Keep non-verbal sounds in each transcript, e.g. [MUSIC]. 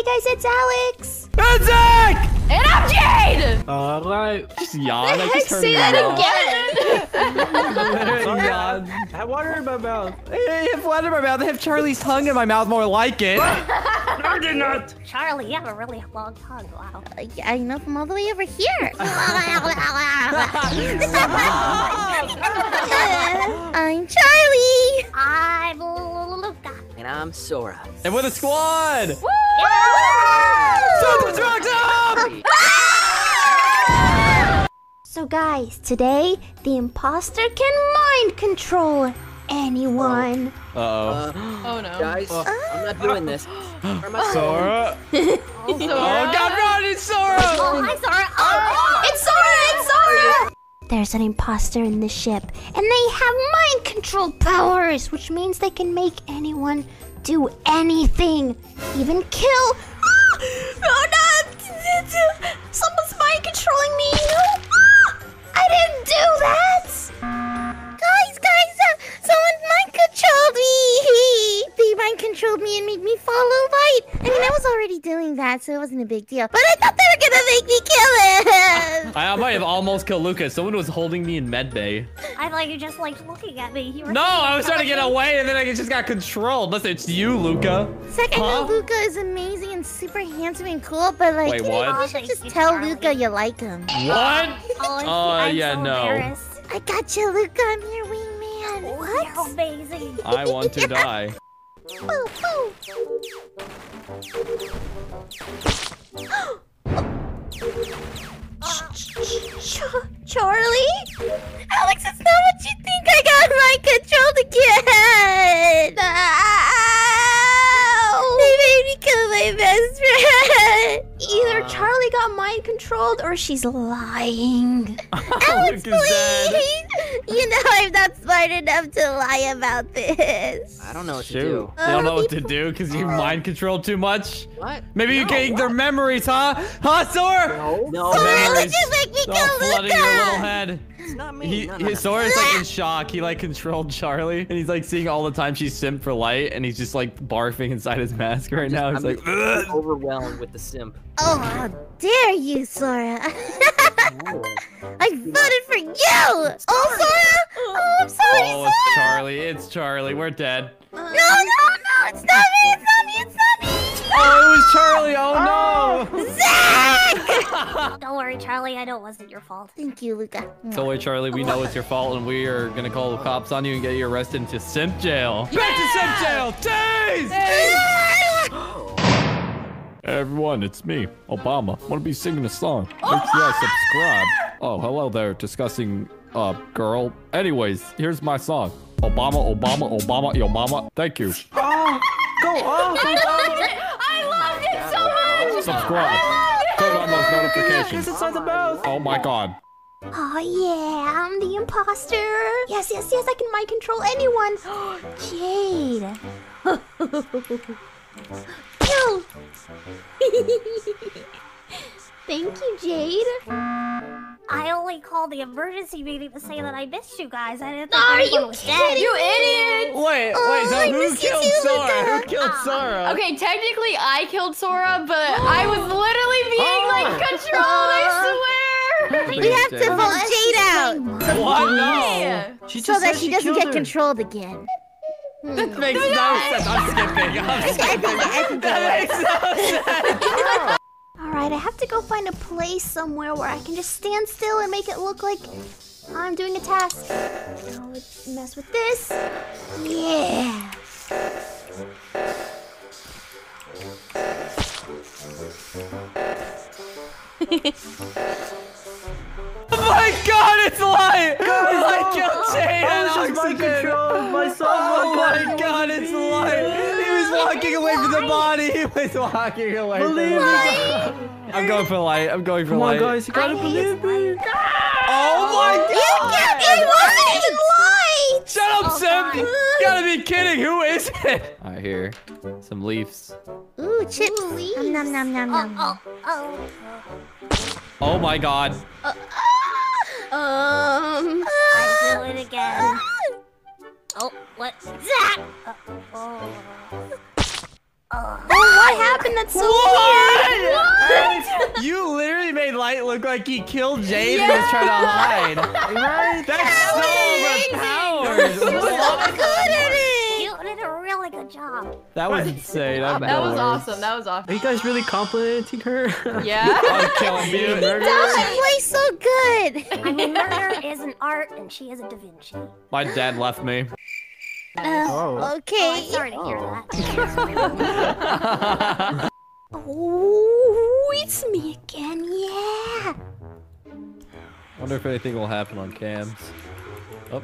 Hey guys, it's Alex. It's Zach! And I'm Jade! Alright. Just yawn. I just heard say that yawn. again. [LAUGHS] yawn. I have water in my mouth. Hey, I have water in my mouth. I have Charlie's tongue in my mouth more like it. [LAUGHS] I did not. Charlie, you have a really long tongue. Wow. Uh, yeah, I know from all the way over here. [LAUGHS] I'm Charlie. I'm Luca. And I'm Sora. and with a squad. Yeah! Set the trucks! So guys, today the imposter can mind control anyone. Uh-oh. Uh, Oh no. guys, I'm not doing this. Where am I Sora. [LAUGHS] Sora. Oh, God, run, it's Sora! Oh, hi, Sora. Oh, It's Sora! It's Sora! There's an imposter in the ship, and they have mind control powers, which means they can make anyone do anything, even kill. Oh no! Someone's mind controlling me. Ah! I didn't do that. That, so it wasn't a big deal. But I thought they were gonna make me kill him. [LAUGHS] I might have almost killed Lucas. Someone was holding me in medbay. I thought you just liked looking at me. You were No, I was trying to get away and then I just got controlled. Listen, it's you, Luca. Sec, I know Luca is amazing and super handsome and cool, but like, Wait, you what? you should just tell Luca you like him. [LAUGHS] What? Oh, Uh, I'm yeah, so no. I got you, Luca. I'm your wingman. You're What? amazing. I want to [LAUGHS] die. Boo, boo. Ch- Charlie? Alex, it's not what you think. I got my control again. They made me kill my best friend. Either Charlie got mind controlled or she's lying. [LAUGHS] Oh, Alex, Luca's please. You know I'm not smart enough to lie about this. I don't know what to do. You don't know what to do because you mind controlled too much? What? Maybe you No, gained their memories, huh? Huh, Sora? No, no, Sorry, man. would you make me All kill flooding your little head. It's not me. He, no, no, he, no. Sora's like in [LAUGHS] shock. He like controlled Charlie, and he's like seeing all the time she's simp for light, and he's just like barfing inside his mask right now. He's I'm like, just overwhelmed with the simp. Oh, how dare you, Sora? [LAUGHS] I voted for you! Oh, Sora! Oh, I'm sorry, "Oh, it's Charlie. It's Charlie. We're dead." No, no, no! It's not me! It's not me! It's not me! Oh, it was Charlie. Oh no! [LAUGHS] Zach! [LAUGHS] Don't worry, Charlie. I know it wasn't your fault. Thank you, Luca. Don't worry, Charlie. We know it's your fault, and we are gonna call the cops on you and get you arrested into simp jail. Back to simp jail. Tease! Hey everyone, it's me, Obama. Want to be singing a song? Make sure you subscribe. Oh, hello there, discussing uh girl. Anyways, here's my song. Obama, Obama, Obama, yo mama. Thank you. Oh, go off. [LAUGHS] I loved it so much! Subscribe. Click on those It's notifications. inside the mouth. Oh my god. Oh, yeah, I'm the imposter. Yes, yes, yes, I can mind control anyone. [GASPS] Jade. [LAUGHS] Kill. [LAUGHS] Thank you, Jade. I only called the emergency meeting to say that I missed you guys. I didn't think Are anyone you was kidding? dead. You idiot! Wait, Oh, wait, so I who miss you killed too, Sora? Luca. Who killed uh-uh. Sora? Okay, technically I killed Sora, but oh. I was literally being like oh. controlled, I uh-huh. swear! [LAUGHS] We have to vote Jade out What? No. Yeah. She so just that said she doesn't killed get her. controlled again. Hmm. That makes no sense. I'm skipping. I'm [LAUGHS] skipping. I can go That makes no sense. [LAUGHS] Alright, I have to go find a place somewhere where I can just stand still and make it look like I'm doing a task. Now let's mess with this. Yeah. [LAUGHS] Oh my god, it's light! I killed Jade I was just mind oxygen. controlled. My son Oh my god, it's light! [LAUGHS] He was walking away from the body. He was walking away Believe body. I'm going for light. I'm going for Come on, guys. You gotta believe me. Oh my god! It wasn't be light! Shut up, Oh, Sim! You gotta be kidding. Who is it? Alright, here. Some leaves. Ooh, chips. Nom nom nom nom nom. Oh, oh, oh. Oh my god. Um. I do it again. Oh, what's that? Uh, oh. Uh, what happened? That's so weird. What? You literally made Light look like he killed Jade and was trying to hide. Right? That's so overpowered. What? Good at it. you did a really good job. That was insane. I have That no was awesome. That was awesome. Are you guys really complimenting her? Yeah. [LAUGHS] I'm killing you. She plays so good. I mean, murder is an art, and she is a Da Vinci. Oh, My dad left me. Uh, Oh. okay. I'm sorry to hear that. Oh, it's me again. Yeah. Wonder if anything will happen on cams. Oh,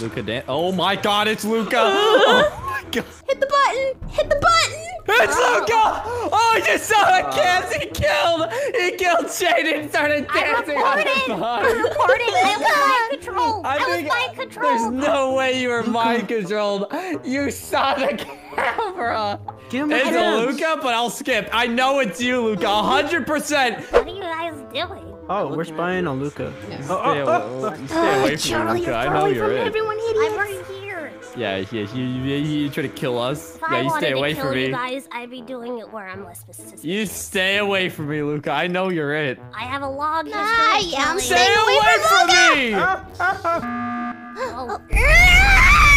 Luca Dan. Oh my god, it's Luca! [GASPS] oh my god. Hit the button. Hit the button. It's oh. Luca! Oh, I just saw the cams! He killed! He killed Jade and started dancing on reported. Oh the I reported. I was mind control. I I, was think mind there's no way you were mind controlled. You saw the camera. Give a It's. Luca, but I'll skip. I know it's you, Luca. 100%. What are you guys doing? Oh, we're spying on Luca. Stay, Oh, oh, oh, away, stay away from Charlie, Luca. I know you're from it. everyone, I'm right here. Yeah, yeah, you, you, you try to kill us. If Yeah, you wanted stay away to kill from you me. guys, I'd be doing it where I'm less suspicious. You stay away from me, Luca. I know you're it. I have a long history Ah, yeah, I'm killing. Stay away away from from me! [LAUGHS] Oh!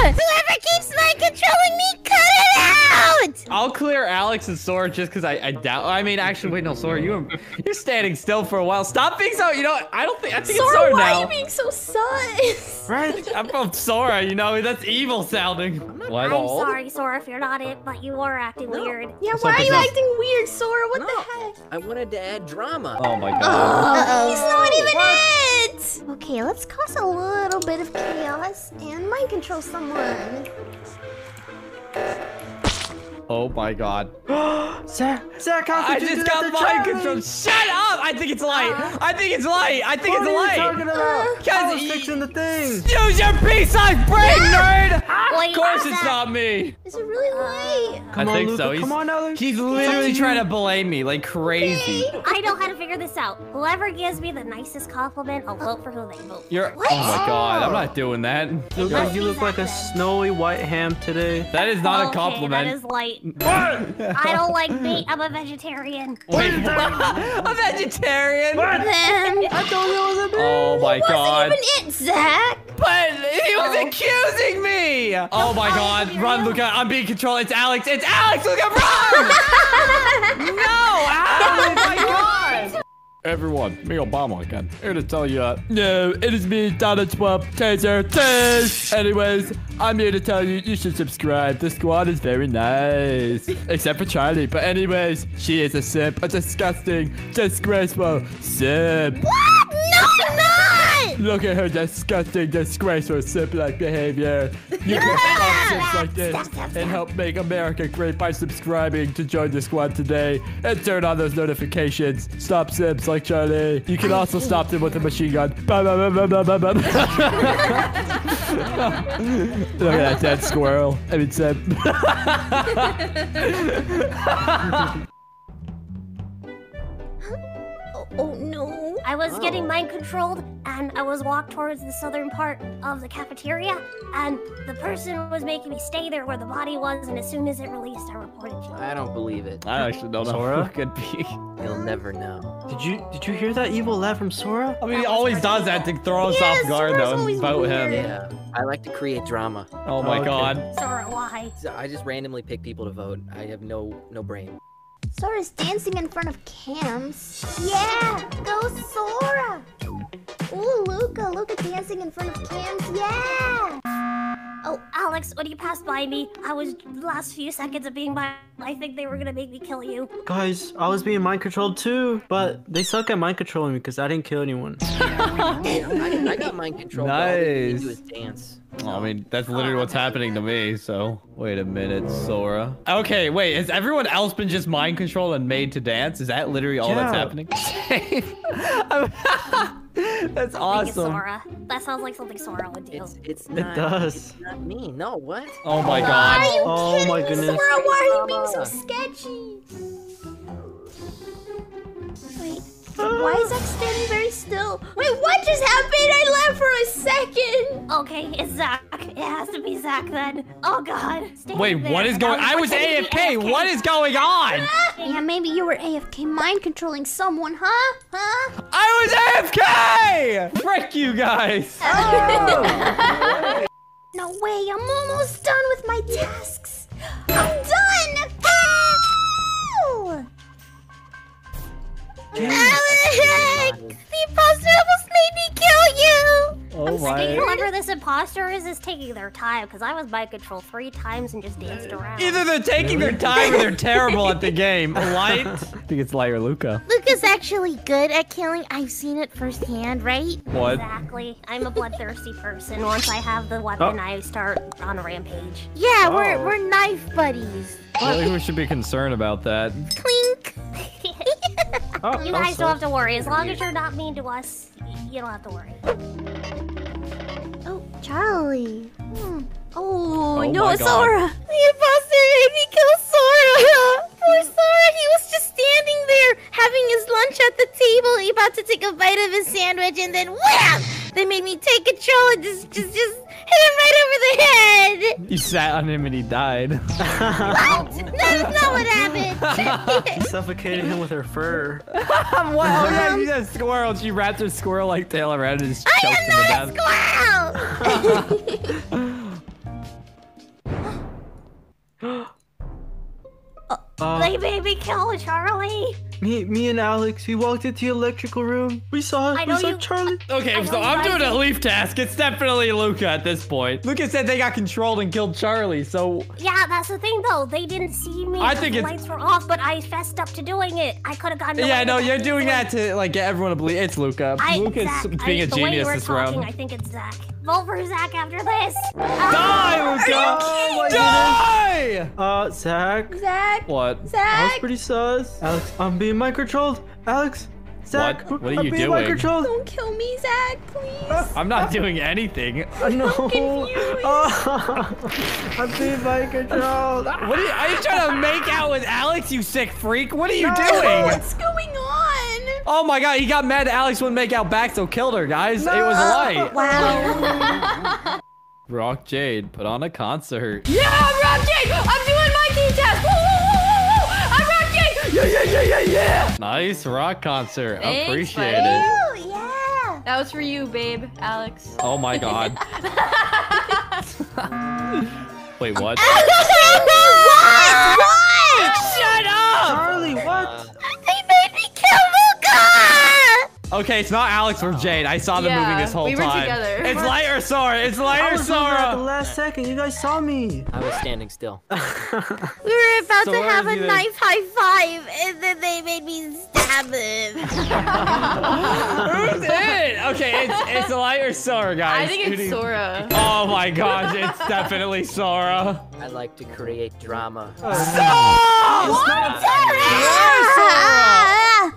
Whoever keeps mind controlling me, cut it out. I'll clear Alex and Sora just because I, I doubt. I mean, actually, wait, no, Sora, you you're standing still for a while. Stop being so. You know, what? I don't think. I think it's Sora, Sora why now. are you being so sus? Right? I'm from Sora. You know, that's evil sounding. What? I'm sorry, Sora, if you're not it, but you are acting weird. Yeah, why are you what's acting weird, Sora? What No. the heck? I wanted to add drama. Oh my god. Uh-oh. He's not even it! Okay, let's cause a little bit of chaos and mind control someone. Oh my god. [GASPS] [GASPS] Zach, Zach, I could you do just got mind control. Shut up! Ah. I think it's light. I think it's light. I think What it's are you light. talking about? Uh. Because I was fixing the thing. Use your pea-sized brain, nerd! Wait, Of course it's that? not me. Is it really light? Come I on, think Luca. so. He's, Come on, Alex. He's It's up literally trying to blame me like crazy. I know how to figure this out. Whoever gives me the nicest compliment, I'll vote for who they vote. for. You're. What? Oh my god! I'm not doing that. Luca, you look like a snowy white ham today. That is not a Okay, compliment. That is light. I don't like meat. I'm a vegetarian. Wait, [LAUGHS] [LAUGHS] a vegetarian? Then I told you it was a Oh my god! wasn't even it, Zach. But he was oh. accusing me! Oh my god, run, Luca. I'm being controlled. It's Alex. It's Alex! Luca, [LAUGHS] run! no! [LAUGHS] Oh my god! Everyone, me Obama again. Here to tell you, uh, no, it is me, Donald Trump, Taser, taser. Anyways, I'm here to tell you, you should subscribe. The squad is very nice. [LAUGHS] Except for Charlie. But anyways, she is a simp, a disgusting, disgraceful simp. Look at her disgusting, disgraceful simp-like behavior. You can stop simps like this and help make America great by subscribing to join the squad today and turn on those notifications. Stop simps like Charlie. You can also stop them with a machine gun. [LAUGHS] Look at that dead squirrel. I mean simp. [LAUGHS] Oh, oh no. I was getting oh. mind controlled, and I was walked towards the southern part of the cafeteria, and the person was making me stay there where the body was, and as soon as it released, I reported you. I don't believe it. I actually don't know Sora? who it could be. You'll never know. Did you did you hear that evil laugh from Sora? I mean, he always does that to throw us Yeah, off guard, Sora's though, and always vote him. Yeah, I like to create drama. Oh my oh, Okay. god. Sora, why? I just randomly pick people to vote. I have no no brain. Sora's dancing in front of cams. Yeah, go Sora. Ooh, Luca, Luca dancing in front of cams. Yeah. Oh, Alex, when you passed by me, I was the last few seconds of being by. I think they were gonna make me kill you. Guys, I was being mind controlled too, but they suck at mind controlling me because I didn't kill anyone. I, [LAUGHS] I got mind control. but all they need to do Nice. is dance. I mean, that's literally what's happening to me, so. Wait a minute, Sora. Okay, wait, has everyone else been just mind controlled and made to dance? Is that literally all that's Yeah. happening? [LAUGHS] [LAUGHS] [LAUGHS] that's awesome. Sora. That sounds like something Sora would do. It's it's It not. does. It's not me. No, what? Oh my Are god. you Oh kidding my me, goodness. Sora? Why are you being so ah. sketchy? Why is Zach standing very still? Wait, what just happened? I left for a second. Okay, it's Zach. It has to be Zach then. Oh God. Stay Wait, there. what is going? I was pretending to be AFK. What is going on? [LAUGHS] Yeah, maybe you were AFK mind controlling someone, huh? Huh? I was AFK. Frick you guys. [LAUGHS] No way, I'm almost done with my tasks. I'm done! Alex! The imposter almost made me kill you! Oh I'm Thinking whoever this imposter is is taking their time because I was mind control three times and just danced around. Either they're taking their time or they're [LAUGHS] terrible at the game. Light. I think it's Light or Luca. Luca's actually good at killing. I've seen it firsthand, right? What? Exactly. I'm a bloodthirsty person. Once I have the weapon, Oh. I start on a rampage. Yeah, we're, Oh. we're knife buddies. I think we should be concerned about that. Clink! Oh, You guys don't have to worry. As long as you're not mean to us, you don't have to worry. Oh, Charlie. Hmm. Oh, Oh no, my God. Sora! The imposter made me kill Sora! Poor Sora, he was just standing there having his lunch at the table, He about to take a bite of his sandwich, and then wham! They made me take control and just, just, just hit him right over the head! You sat on him and he died. [LAUGHS] What? That's not what happened! [LAUGHS] Suffocated him with her fur. [LAUGHS] what? Oh yeah, she's um, a squirrel. She wrapped her squirrel-like tail around and just I choked him to am death. not a squirrel! [LAUGHS] Uh, They made me kill Charlie. me, me and Alex, we walked into the electrical room. We saw, I we saw you- Charlie. Okay, I so I'm you doing a leaf task. It's definitely Luca at this point. Luca said they got controlled and killed Charlie, so Yeah, that's the thing though. They didn't see me. I 'cause think the it's- lights were off, but I fessed up to doing it. I could have gotten. yeah, with no, you're doing that to like get everyone to believe it's Luca. I, Luca's Zach, being I, a the way genius we're this talking, round. I think it's Zach. Vote for Zach after this. Die, Luca! Oh, my Die! Uh, Zach. Zach! What? Zach? That was pretty sus. Alex, I'm being mind controlled. Alex, Zach. What? What are I'm you being doing? Mind controlled. Don't kill me, Zach, please! [LAUGHS] I'm not doing anything. Uh, no. Oh, I'm being mind controlled. [LAUGHS] What are you, are you trying to make out with Alex, you sick freak? What are you No. doing? What's going on? Oh my god, he got mad Alex wouldn't make out back, so killed her, guys. It was light. Wow. [LAUGHS] Rock Jade put on a concert. Yeah, I'm Rock Jade. I'm doing my key test. Whoa, whoa, whoa, whoa, whoa. I'm Rock Jade. Yeah, yeah, yeah, yeah, yeah. Nice rock concert. Thanks, Appreciate buddy. it. oh, yeah. That was for you, babe, Alex. Oh my [LAUGHS] god. Wait, what? [LAUGHS] what? What? Shut up! Charlie, what? Okay, it's not Alex or Jade. I saw them Yeah, moving this whole we were time. together. It's light or Sora. It's light I or was moving at the last second. You guys saw me. I was standing still. We [LAUGHS] were about So to have a he then? knife high five, and then they made me stab him. [LAUGHS] Who's it? Okay, it's it's light or Sora, guys. I think it's Sora. Oh my [LAUGHS] gosh, it's definitely Sora. I like to create drama. Ah!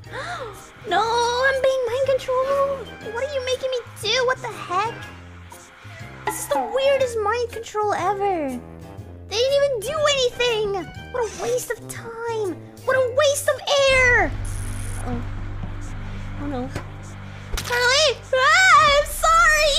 [GASPS] No, I'm being mind What are you making me do? What the heck? This is the weirdest mind control ever. They didn't even do anything. What a waste of time. What a waste of air. Oh. Oh no. Charlie! Ah, I'm sorry!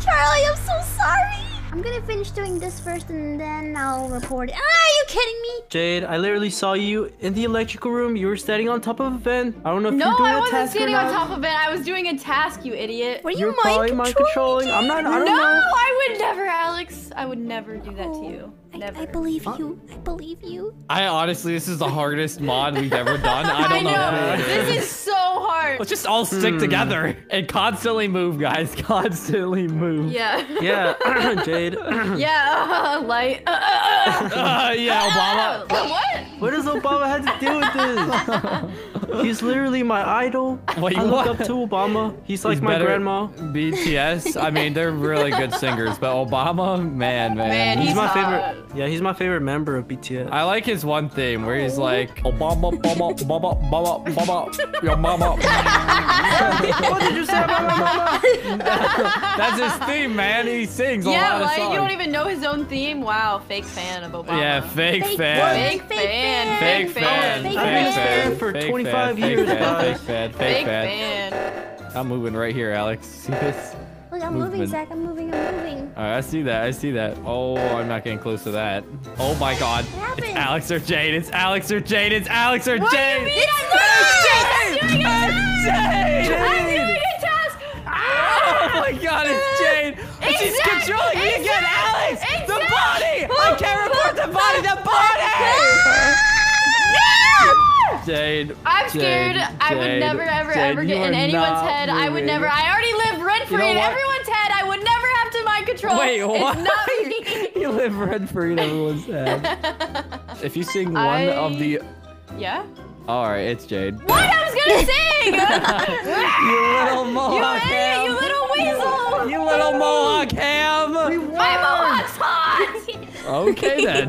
[LAUGHS] Charlie, I'm so sorry! I'm gonna finish doing this first and then I'll report it. Ah, kidding me? Jade, I literally saw you in the electrical room. You were standing on top of a vent. I don't know if No, you're doing I a wasn't task or standing on top of it. I was doing a task, you idiot. Were you You're mind probably mind controlling? controlling. I'm not. I don't No, know. I would never, Alex. I would never do that to oh, you. I, Never. I believe you. I believe you. I honestly, this is the hardest mod we've ever done. I [LAUGHS] don't I know. know. Let's just all stick together and constantly move, guys. [LAUGHS] Constantly move. Yeah. Yeah, [COUGHS] [COUGHS] Jade. [COUGHS] yeah. Uh, light. Uh, uh, Uh, yeah. Obama. what? What does Obama have to do with this? [LAUGHS] He's literally my idol. [LAUGHS] Wait, I look what? up to Obama. He's like He's my grandma. BTS. I mean, they're really good singers, but Obama, man, man. Man, He's, He's my hot. favorite. Yeah, he's my favorite member of BTS. I like his one theme where he's like, oh, Obama, Obama, Obama, Obama, Obama, your mama. [LAUGHS] what did you say about my mama? [LAUGHS] That's his theme, man. He sings a Yeah, lot of like songs. you don't even know his own theme. Wow, fake fan of Obama. Yeah, fake, Fake fan. Fake, Fake fan. Fake Fake fan. fan. Fake Fake fan. fan. For Fake 25 fan, years, Fake fan. guys. Fake fan. Fake Fake fan. fan. I'm moving right here, Alex. [LAUGHS] See this? Look, I'm Movement. moving, Zach. I'm moving. I'm moving. All right, I see that. I see that. Oh, I'm not getting close to that. Oh my God! What It's? Alex or Jade. It's Alex or Jade. It's Alex or What do you mean I'm doing a task? Jade! I'm doing a task. Oh my God! It's [LAUGHS] Jade. And she's Exact- controlling me again, exact- Alex. The exact- body. I can't report the body. The body. Jade. I'm scared. Jade, I would Jade, never, ever, Jade, ever get in anyone's head. I would never. I already live rent free You know in everyone's head. I would never have to mind control. Wait, what? It's not [LAUGHS] me. you live rent free in everyone's head. [LAUGHS] if you sing one I- of the, yeah. all right, it's Jade. What? I was gonna sing. [LAUGHS] You little you mohawk idiot! ham. You little weasel! You little mohawk ham. My mohawk's hot. Okay then.